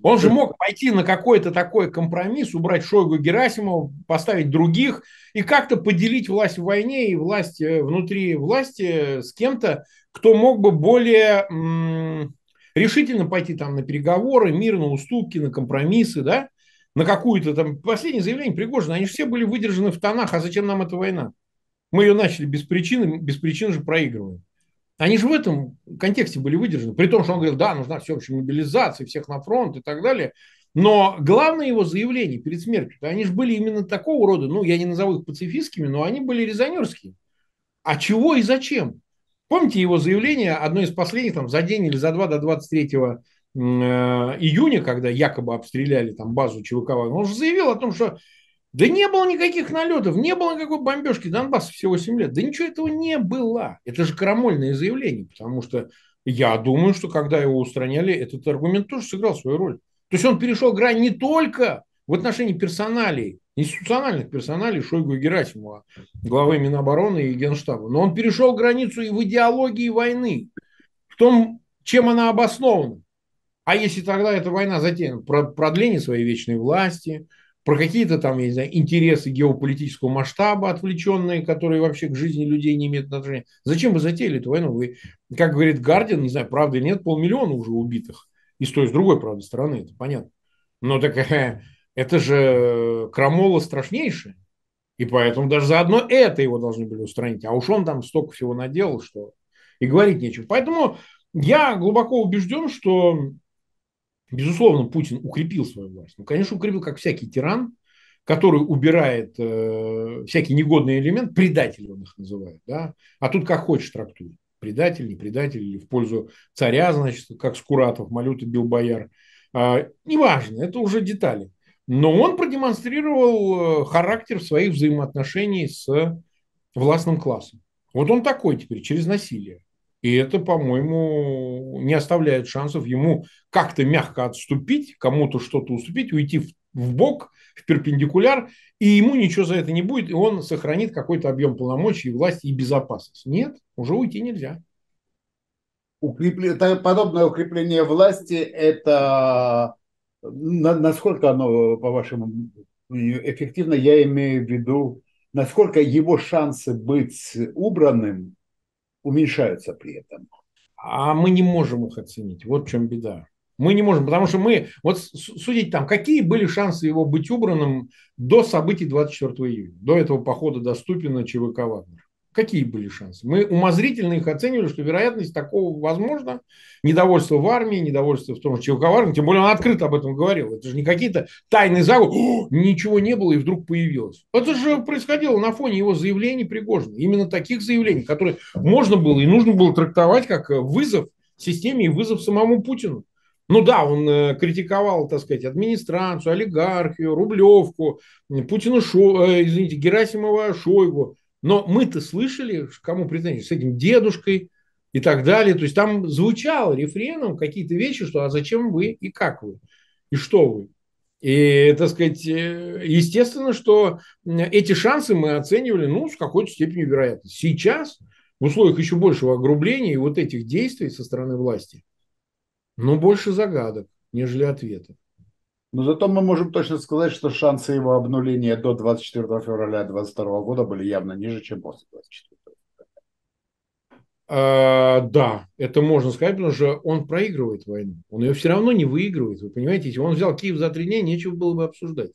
Он же мог пойти на какой-то такой компромисс, убрать Шойгу Герасимова, поставить других и как-то поделить власть в войне и власть э, внутри власти с кем-то, кто мог бы более м- решительно пойти там на переговоры, мир, на уступки, на компромиссы, да, на какую-то там... Последнее заявление Пригожина, они же все были выдержаны в тонах, а зачем нам эта война? Мы ее начали без причины, без причины же проигрываем. Они же в этом контексте были выдержаны. При том, что он говорил, да, нужна всеобщая мобилизация, всех на фронт и так далее. Но главное его заявление перед смертью, они же были именно такого рода, ну, я не назову их пацифистскими, но они были резонерские. А чего и зачем? Помните его заявление, одно из последних, там, за день или за два до 23 э, июня, когда якобы обстреляли там базу ЧВК, он же заявил о том, что да не было никаких налетов, не было никакой бомбежки Донбасса всего 7 лет. Да ничего этого не было. Это же крамольное заявление, потому что я думаю, что когда его устраняли, этот аргумент тоже сыграл свою роль. То есть он перешел грань не только в отношении персоналей, институциональных персоналей Шойгу и Герасимова, главы Минобороны и Генштаба, но он перешел границу и в идеологии войны, в том чем она обоснована. А если тогда эта война затеяна про продление своей вечной власти, про какие-то там, я не знаю, интересы геополитического масштаба отвлеченные, которые вообще к жизни людей не имеют отношения. Зачем вы затеяли эту войну? Вы, как говорит Гардиан, не знаю, правда или нет, полмиллиона уже убитых. И с той, и с другой, правда, стороны, это понятно. Но такая, (laughs) это же крамола страшнейшая. И поэтому даже заодно это его должны были устранить. А уж он там столько всего наделал, что и говорить нечего. Поэтому я глубоко убежден, что Безусловно, Путин укрепил свою власть. Ну, конечно, укрепил, как всякий тиран, который убирает э, всякий негодный элемент, предатель он их называет. Да? А тут как хочешь трактуй. Предатель, не предатель, или в пользу царя, значит, как Скуратов, Малюта бил бояр. А, неважно, это уже детали. Но он продемонстрировал э, характер своих взаимоотношений с властным классом. Вот он такой теперь, через насилие. И это, по-моему, не оставляет шансов ему как-то мягко отступить, кому-то что-то уступить, уйти в, бок, в перпендикуляр, и ему ничего за это не будет, и он сохранит какой-то объем полномочий, власти и безопасности. Нет, уже уйти нельзя. Укрепление, подобное укрепление власти, это насколько оно, по-вашему, эффективно, я имею в виду, насколько его шансы быть убранным уменьшаются при этом. А мы не можем их оценить. Вот в чем беда. Мы не можем, потому что мы, вот судить там, какие были шансы его быть убранным до событий 24 июня, до этого похода до Ступина ЧВК Вагнер. Какие были шансы? Мы умозрительно их оценивали, что вероятность такого возможно. Недовольство в армии, недовольство в том, что ЧВК Вагнер, тем более он открыто об этом говорил. Это же не какие-то тайные заговоры, ничего не было и вдруг появилось. Это же происходило на фоне его заявлений Пригожина. Именно таких заявлений, которые можно было и нужно было трактовать как вызов системе и вызов самому Путину. Ну да, он э, критиковал, так сказать, администрацию, олигархию, Рублевку, Путина, Шо, э, извините, Герасимова, Шойгу. Но мы-то слышали, кому претензии, с этим дедушкой и так далее. То есть там звучало рефреном какие-то вещи, что а зачем вы и как вы, и что вы. И, так сказать, э, естественно, что эти шансы мы оценивали, ну, с какой-то степенью вероятности. Сейчас, в условиях еще большего огрубления и вот этих действий со стороны власти, ну, больше загадок, нежели ответов. Но зато мы можем точно сказать, что шансы его обнуления до 24 февраля 2022 года были явно ниже, чем после 24 а, да, это можно сказать, потому что он проигрывает войну. Он ее все равно не выигрывает. Вы понимаете, если он взял Киев за три дня, нечего было бы обсуждать.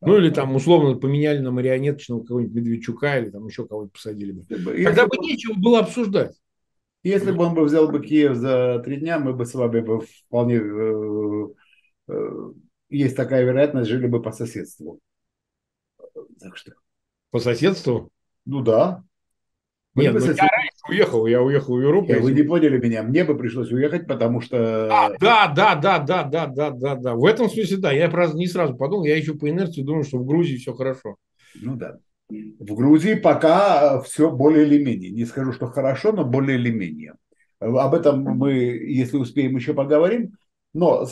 Ну, или там условно поменяли на марионеточного какого-нибудь Медведчука, или там еще кого-нибудь посадили бы. Если Тогда бы нечего было обсуждать. Если бы он бы взял бы Киев за три дня, мы бы с вами бы вполне э, э, есть такая вероятность, жили бы по соседству. Так что. По соседству? Ну да. Мы Нет, ну сосед... я раньше уехал, я уехал в Европу. Я, вы не поняли меня, мне бы пришлось уехать, потому что... А, да, да, да, да, да, да, да, да. В этом смысле, да, я не сразу подумал, я еще по инерции думаю, что в Грузии все хорошо. Ну да. В Грузии пока все более или менее. Не скажу, что хорошо, но более или менее. Об этом мы, если успеем, еще поговорим. Но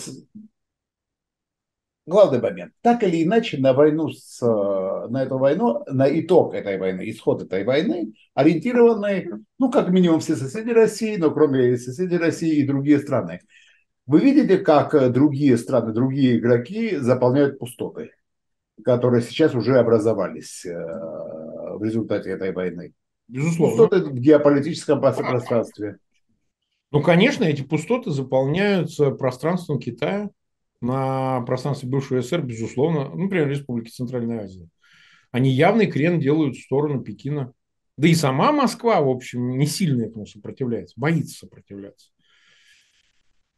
главный момент. Так или иначе, на войну с, на эту войну, на итог этой войны, исход этой войны, ориентированы, ну, как минимум, все соседи России, но кроме соседей России и другие страны. Вы видите, как другие страны, другие игроки заполняют пустоты, которые сейчас уже образовались э, в результате этой войны? Безусловно. Пустоты в геополитическом пространстве. Ну, конечно, эти пустоты заполняются пространством Китая, на пространстве бывшего СССР, безусловно, ну, например, Республики Центральной Азии. Они явный крен делают в сторону Пекина. Да и сама Москва, в общем, не сильно этому сопротивляется, боится сопротивляться.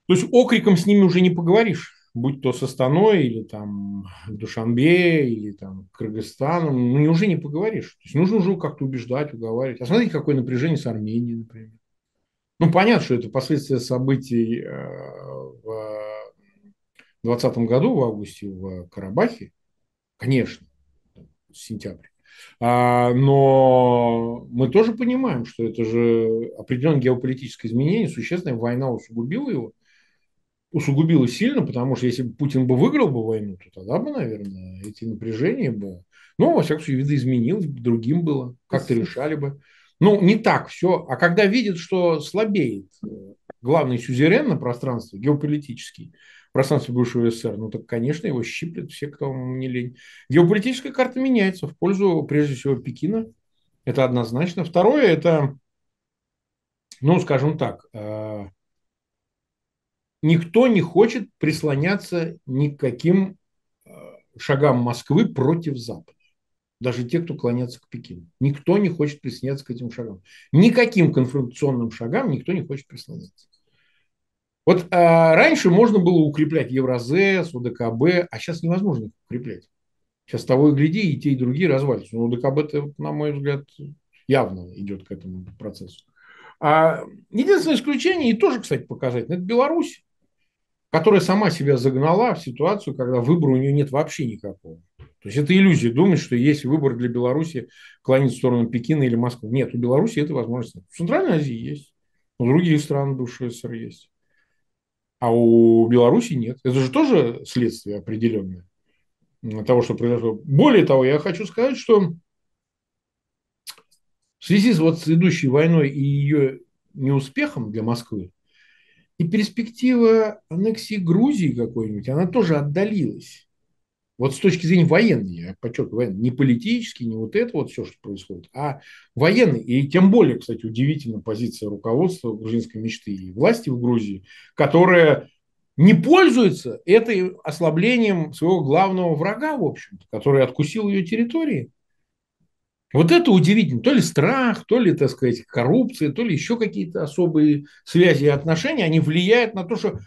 То есть окриком с ними уже не поговоришь, будь то с Астаной или там Душанбе или там Кыргызстаном, ну уже не поговоришь. То есть нужно уже как-то убеждать, уговаривать. А смотрите, какое напряжение с Арменией, например. Ну, понятно, что это последствия событий э, в 2020 году, в августе, в Карабахе, конечно, сентябрь. А, но мы тоже понимаем, что это же определенное геополитическое изменение, существенная война усугубила его, усугубила сильно, потому что если бы Путин бы выиграл бы войну, то тогда бы, наверное, эти напряжения бы, ну, во всяком случае, видоизменилось, другим было, как-то решали бы. Ну, не так все. А когда видят, что слабеет главный сюзерен на пространстве, геополитический, пространстве бывшего СССР, ну так, конечно, его щиплет все, кто не лень. Геополитическая карта меняется в пользу, прежде всего, Пекина. Это однозначно. Второе, это, ну, скажем так, э, никто не хочет прислоняться никаким э, шагам Москвы против Запада. Даже те, кто клонятся к Пекину. Никто не хочет присоединяться к этим шагам. Никаким конфронтационным шагам никто не хочет присоединяться. Вот а, раньше можно было укреплять Евразес, УДКБ, а сейчас невозможно их укреплять. Сейчас того и гляди, и те, и другие развалятся. Но УДКБ, на мой взгляд, явно идет к этому процессу. А единственное исключение, и тоже, кстати, показательно, это Беларусь, которая сама себя загнала в ситуацию, когда выбора у нее нет вообще никакого. То есть это иллюзия думать, что есть выбор для Беларуси клонить в сторону Пекина или Москвы. Нет, у Беларуси этой возможности. В Центральной Азии есть, у других стран бывшего СССР есть а у Беларуси нет. Это же тоже следствие определенное того, что произошло. Более того, я хочу сказать, что в связи с вот с идущей войной и ее неуспехом для Москвы, и перспектива аннексии Грузии какой-нибудь, она тоже отдалилась. Вот с точки зрения военной, я подчеркиваю, военной, не политический, не вот это вот все, что происходит, а военный. И тем более, кстати, удивительна позиция руководства грузинской мечты и власти в Грузии, которая не пользуется этой ослаблением своего главного врага, в общем-то, который откусил ее территории. Вот это удивительно. То ли страх, то ли, так сказать, коррупция, то ли еще какие-то особые связи и отношения, они влияют на то, что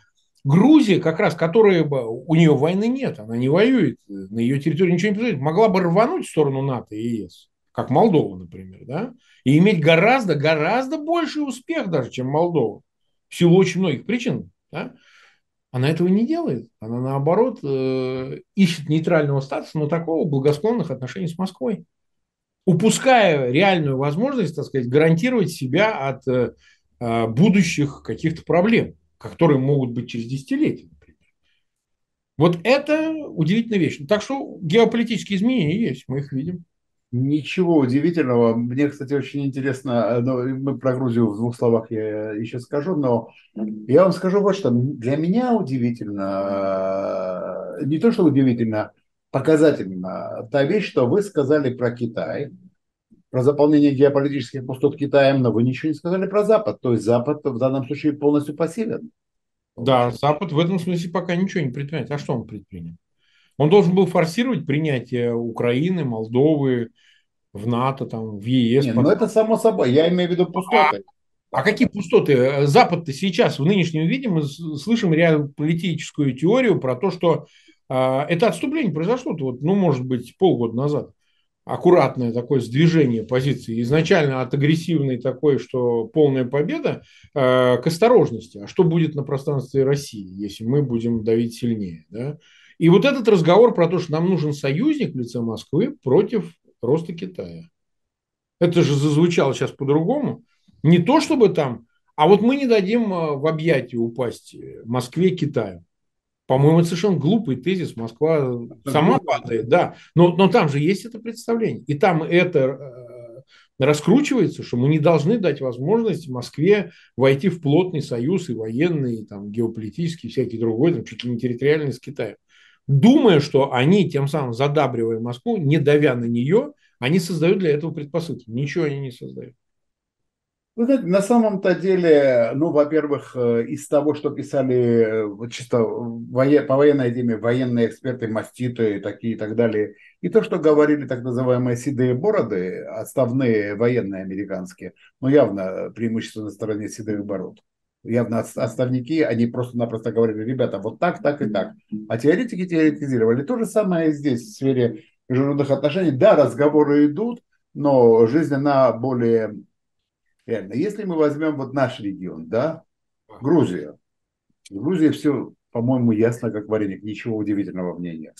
Грузия, как раз, которая у нее войны нет, она не воюет, на ее территории ничего не происходит, могла бы рвануть в сторону НАТО и ЕС, как Молдова, например, да, и иметь гораздо, гораздо больший успех даже, чем Молдова, в силу очень многих причин, да? Она этого не делает. Она, наоборот, э, ищет нейтрального статуса, но такого благосклонных отношений с Москвой. Упуская реальную возможность, так сказать, гарантировать себя от э, э, будущих каких-то проблем которые могут быть через десятилетия, например. Вот это удивительная вещь. Так что геополитические изменения есть, мы их видим. Ничего удивительного. Мне, кстати, очень интересно, но мы про Грузию в двух словах я еще скажу, но я вам скажу вот что. Для меня удивительно, не то, что удивительно, показательно та вещь, что вы сказали про Китай, про заполнение геополитических пустот Китаем, но вы ничего не сказали про Запад. То есть Запад в данном случае полностью пассивен. Да, Запад в этом смысле пока ничего не предпринимает. А что он предпринял? Он должен был форсировать принятие Украины, Молдовы в НАТО, там, в ЕС. Нет, ну это само собой. Я имею в виду пустоты. А, а какие пустоты? Запад-то сейчас в нынешнем виде мы слышим реально политическую теорию про то, что э, это отступление произошло, вот, ну, может быть, полгода назад аккуратное такое сдвижение позиции изначально от агрессивной такой, что полная победа, э, к осторожности. А что будет на пространстве России, если мы будем давить сильнее? Да? И вот этот разговор про то, что нам нужен союзник в лице Москвы против роста Китая. Это же зазвучало сейчас по-другому. Не то, чтобы там, а вот мы не дадим э, в объятия упасть Москве Китаю. По-моему, это совершенно глупый тезис. Москва это сама глупо. падает, да. Но, но там же есть это представление. И там это э, раскручивается, что мы не должны дать возможность Москве войти в плотный союз и военный, и там, геополитический, всякий другой, там, чуть ли не территориальный с Китаем. Думая, что они, тем самым задабривая Москву, не давя на нее, они создают для этого предпосылки. Ничего они не создают. Вы знаете, на самом-то деле, ну, во-первых, э, из того, что писали э, чисто по военной теме военные эксперты, маститы такие и так далее, и то, что говорили так называемые седые бороды, отставные военные американские, ну, явно преимущество на стороне седых бород. Явно отставники, они просто-напросто говорили, ребята, вот так, так и так. А теоретики теоретизировали. То же самое здесь, в сфере международных отношений. Да, разговоры идут, но жизнь, она более Реально. Если мы возьмем вот наш регион, да, Грузия. В Грузии все, по-моему, ясно, как вареник, ничего удивительного в ней нет.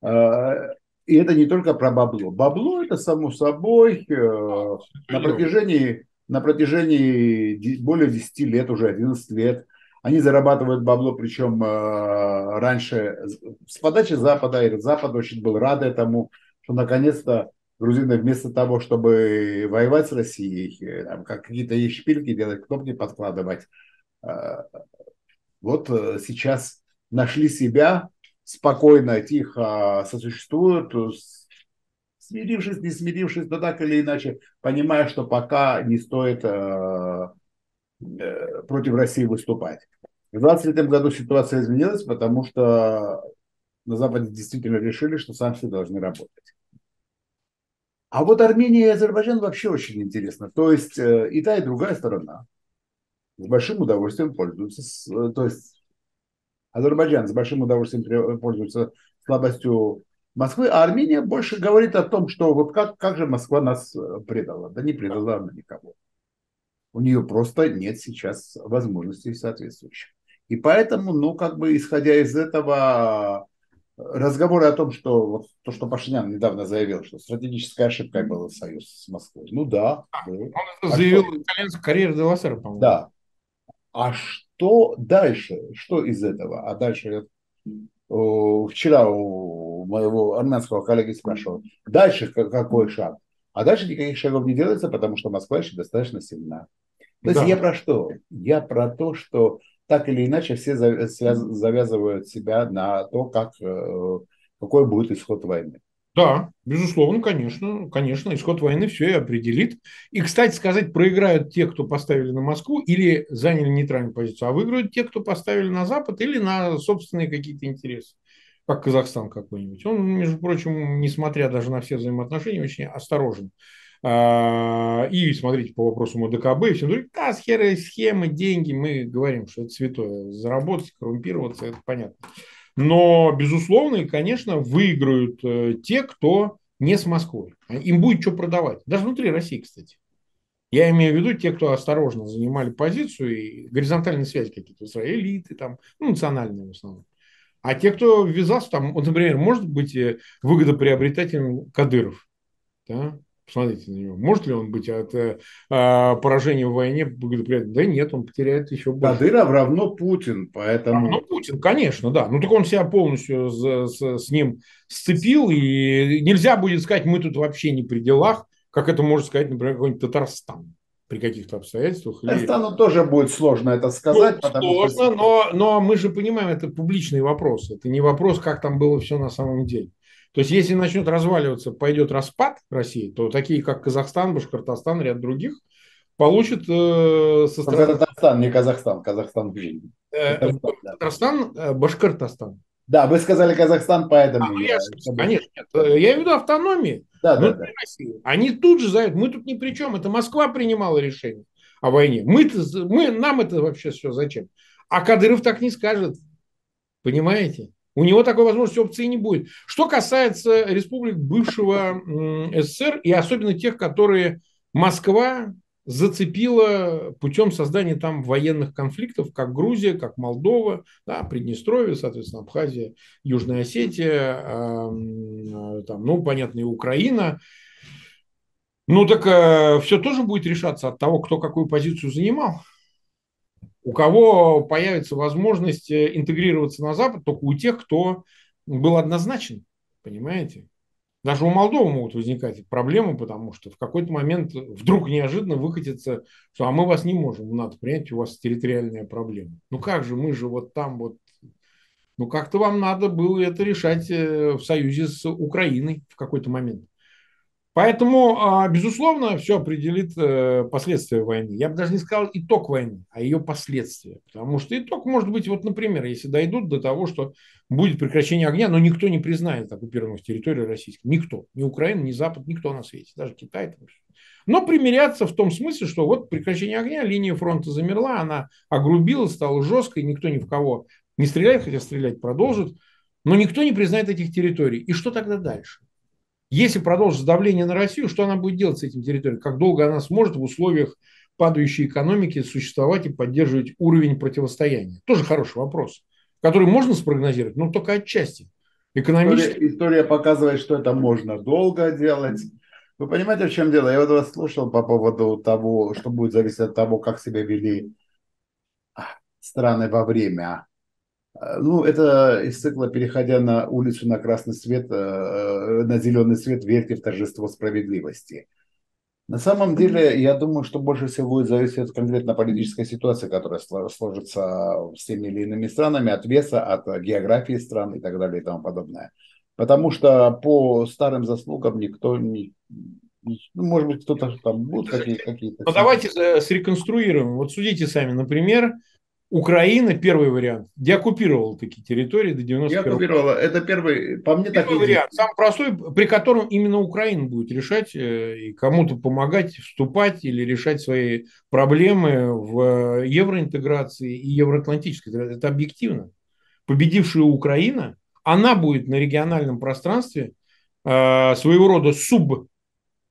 А, и это не только про бабло. Бабло это само собой э, на протяжении, на протяжении более 10 лет, уже 11 лет, они зарабатывают бабло, причем э, раньше с подачи Запада, и Запад очень был рад этому, что наконец-то грузины вместо того, чтобы воевать с Россией, э, там, как какие-то ей шпильки делать, кнопки подкладывать, вот сейчас нашли себя, спокойно, тихо сосуществуют, смирившись, не смирившись, но так или иначе, понимая, что пока не стоит против России выступать. В 23 году ситуация изменилась, потому что на Западе действительно решили, что санкции должны работать. А вот Армения и Азербайджан вообще очень интересно. То есть э, и та, и другая сторона с большим удовольствием пользуются, э, то есть Азербайджан с большим удовольствием пользуется слабостью Москвы, а Армения больше говорит о том, что вот как, как же Москва нас э, предала. Да не предала она никого. У нее просто нет сейчас возможностей соответствующих. И поэтому, ну, как бы, исходя из этого, разговоры о том, что вот то, что Пашинян недавно заявил, что стратегическая ошибка был союз с Москвой. Ну да. А, он это а заявил что? итальянский карьер Деласера, по-моему. Да. А что дальше? Что из этого? А дальше вчера у моего армянского коллеги спрашивал, дальше какой шаг? А дальше никаких шагов не делается, потому что Москва еще достаточно сильна. То есть да. я про что? Я про то, что так или иначе все завязывают себя на то, как, э, какой будет исход войны. Да, безусловно, конечно, конечно, исход войны все и определит. И, кстати сказать, проиграют те, кто поставили на Москву или заняли нейтральную позицию, а выиграют те, кто поставили на Запад или на собственные какие-то интересы, как Казахстан какой-нибудь. Он, между прочим, несмотря даже на все взаимоотношения, очень осторожен и смотрите по вопросу МДКБ все другие, да, схемы, схемы, деньги, мы говорим, что это святое. Заработать, коррумпироваться, это понятно. Но, безусловно, и, конечно, выиграют э, те, кто не с Москвой. Им будет что продавать. Даже внутри России, кстати. Я имею в виду те, кто осторожно занимали позицию и горизонтальные связи какие-то, элиты, там, ну, национальные в основном. А те, кто ввязался, там, вот, например, может быть э, выгодоприобретателем Кадыров. Да? Посмотрите на него. Может ли он быть от э, а, поражения в войне благоприятным? Да нет, он потеряет еще больше. Кадыров равно Путин, поэтому... Равно Путин, конечно, да. Ну, так он себя полностью с, с, с ним сцепил, и нельзя будет сказать, мы тут вообще не при делах, как это может сказать, например, какой-нибудь Татарстан при каких-то обстоятельствах. Татарстану или... тоже будет сложно это сказать. Ну, сложно, что... но, но мы же понимаем, это публичный вопрос. Это не вопрос, как там было все на самом деле. То есть, если начнет разваливаться, пойдет распад России, то такие, как Казахстан, Башкортостан, ряд других, получат э, со стороны... Татарстан, не Казахстан, Казахстан блин. Э, Татарстан, э, Башкортостан. Да, вы сказали Казахстан, поэтому... А, ну, я, я, конечно, нет. Э, я имею в виду автономии. Да, да, да. России. Они тут же заявят, мы тут ни при чем, это Москва принимала решение о войне. Мы, мы, нам это вообще все зачем? А Кадыров так не скажет. Понимаете? У него такой возможности опции не будет. Что касается республик бывшего СССР, и особенно тех, которые Москва зацепила путем создания там военных конфликтов, как Грузия, как Молдова, да, Приднестровье, соответственно, Абхазия, Южная Осетия, э, там, ну, понятно, и Украина. Ну, так э, все тоже будет решаться от того, кто какую позицию занимал. У кого появится возможность э, интегрироваться на Запад, только у тех, кто был однозначен, понимаете? Даже у Молдовы могут возникать проблемы, потому что в какой-то момент вдруг неожиданно выкатится, что а мы вас не можем, надо принять, у вас территориальная проблема. Ну как же, мы же вот там вот... Ну как-то вам надо было это решать э, в союзе с Украиной в какой-то момент. Поэтому, а, безусловно, все определит э, последствия войны. Я бы даже не сказал итог войны, а ее последствия. Потому что итог может быть, вот, например, если дойдут до того, что будет прекращение огня, но никто не признает оккупированных территорий российских. Никто. Ни Украина, ни Запад, никто на свете. Даже Китай. Там но примиряться в том смысле, что вот прекращение огня, линия фронта замерла, она огрубила, стала жесткой, никто ни в кого не стреляет, хотя стрелять продолжит, но никто не признает этих территорий. И что тогда дальше? Если продолжится давление на Россию, что она будет делать с этим территорией? Как долго она сможет в условиях падающей экономики существовать и поддерживать уровень противостояния? Тоже хороший вопрос, который можно спрогнозировать, но только отчасти. Экономически... История, история показывает, что это можно долго делать. Вы понимаете, в чем дело? Я вот вас слушал по поводу того, что будет зависеть от того, как себя вели страны во время ну, это из цикла, переходя на улицу на красный свет, э, э, на зеленый свет, верьте в торжество справедливости. На самом деле, я думаю, что больше всего будет зависеть от конкретно политической ситуации, которая сложится с теми или иными странами, от веса, от географии стран и так далее и тому подобное. Потому что по старым заслугам никто не... Ну, может быть, кто-то там будут какие-то... Какие ну, давайте среконструируем. Вот судите сами, например, Украина, первый вариант, деоккупировала такие территории до 90 Деоккупировала, это первый, по мне первый так вариант, самый простой, при котором именно Украина будет решать э, и кому-то помогать вступать или решать свои проблемы в евроинтеграции и евроатлантической. Это объективно. Победившая Украина, она будет на региональном пространстве э, своего рода суб,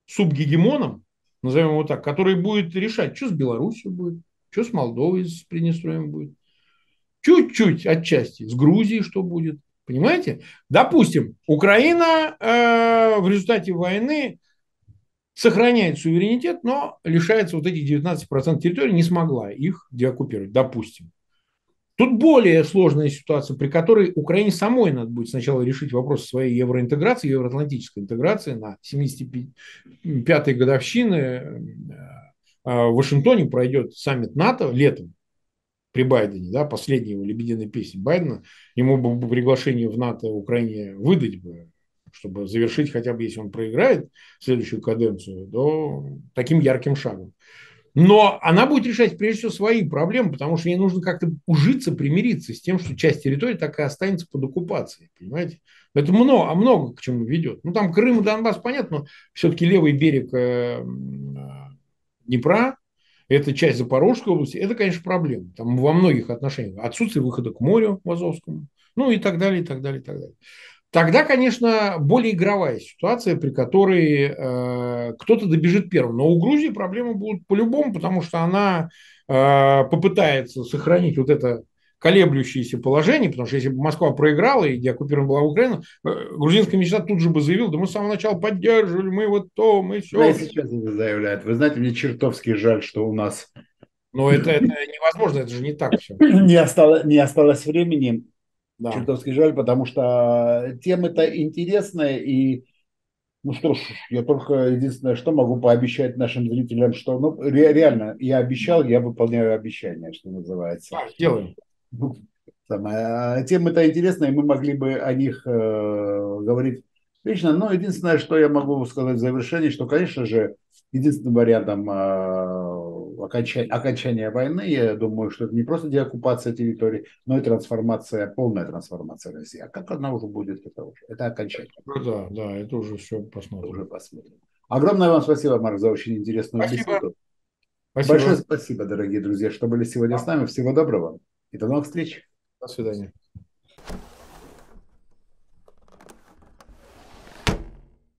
субгегемоном, назовем его так, который будет решать, что с Беларусью будет, что с Молдовой, с Приднестровьем будет? Чуть-чуть отчасти. С Грузией что будет? Понимаете? Допустим, Украина э, в результате войны сохраняет суверенитет, но лишается вот этих 19% территории, не смогла их деоккупировать, допустим. Тут более сложная ситуация, при которой Украине самой надо будет сначала решить вопрос своей евроинтеграции, евроатлантической интеграции на 75-й годовщины э, в Вашингтоне пройдет саммит НАТО летом при Байдене, да, последняя его лебединая песня Байдена, ему бы приглашение в НАТО Украине выдать бы, чтобы завершить, хотя бы если он проиграет следующую каденцию, то таким ярким шагом. Но она будет решать прежде всего свои проблемы, потому что ей нужно как-то ужиться, примириться с тем, что часть территории так и останется под оккупацией. Понимаете? Это много, а много к чему ведет. Ну, там Крым и Донбасс, понятно, но все-таки левый берег э, Днепра, это часть Запорожской области, это, конечно, проблема. Там во многих отношениях. Отсутствие выхода к морю в Азовскому, ну и так далее, и так далее, и так далее. Тогда, конечно, более игровая ситуация, при которой э, кто-то добежит первым. Но у Грузии проблемы будут по-любому, потому что она э, попытается сохранить вот это колеблющееся положение, потому что если бы Москва проиграла и деоккупирована была Украина, э, грузинская мечта тут же бы заявила, да мы с самого начала поддерживали, мы вот то, мы все. Да, и сейчас это заявляют. Вы знаете, мне чертовски жаль, что у нас... Но это, это невозможно, это же не так все. (clears throat) Не осталось, не осталось времени. Да. Чертовски жаль, потому что темы-то интересные и ну что ж, я только единственное, что могу пообещать нашим зрителям, что ну, ре, реально, я обещал, я выполняю обещания, что называется. Да, делаем. Самое. Темы-то интересные, мы могли бы о них э, говорить лично. Но единственное, что я могу сказать в завершении, что, конечно же, единственным вариантом э, окончания, окончания войны, я думаю, что это не просто деоккупация территории, но и трансформация, полная трансформация России. А как она уже будет, это уже, это окончание. Ну, да, да, это уже все посмотрим. Уже посмотрим. Огромное вам спасибо, Марк, за очень интересную спасибо. беседу. Спасибо. Большое спасибо, дорогие друзья, что были сегодня с нами. Всего доброго. И до новых встреч. До свидания.